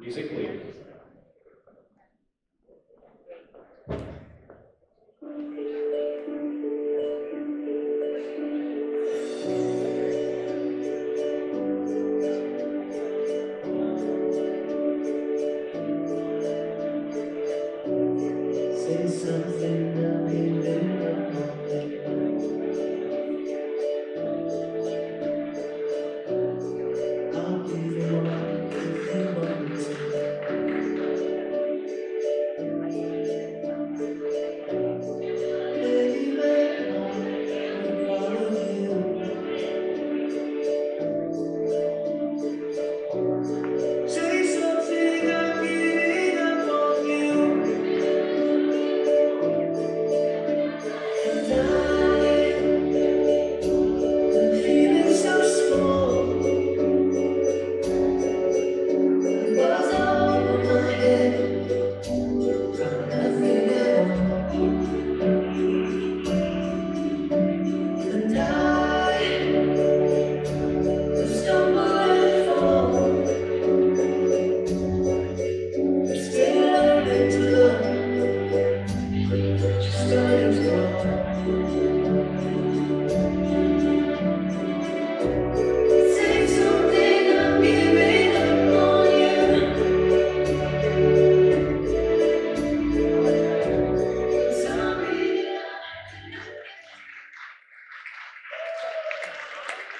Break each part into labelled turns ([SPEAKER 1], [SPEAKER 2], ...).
[SPEAKER 1] Music.
[SPEAKER 2] Say something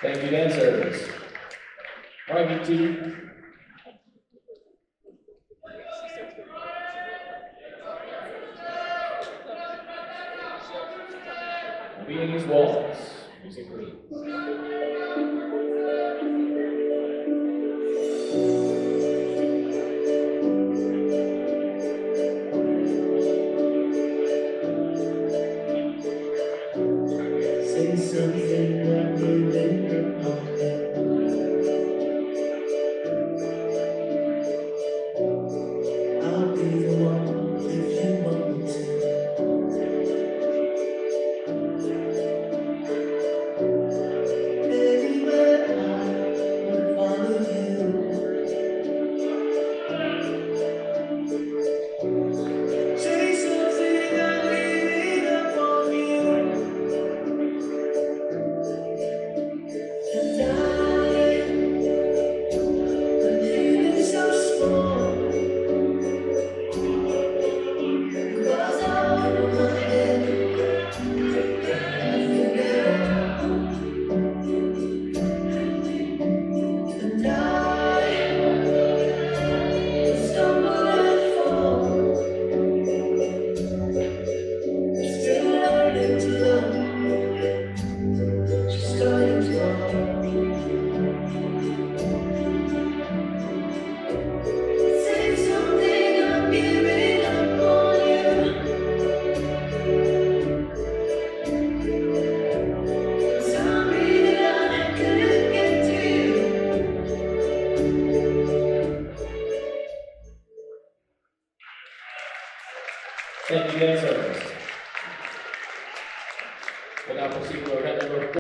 [SPEAKER 2] Thank you, Dan Service. All
[SPEAKER 1] right, you two. Viennese waltz, music
[SPEAKER 2] reads.
[SPEAKER 1] Thank you, Dan Service. We'll now proceed our head number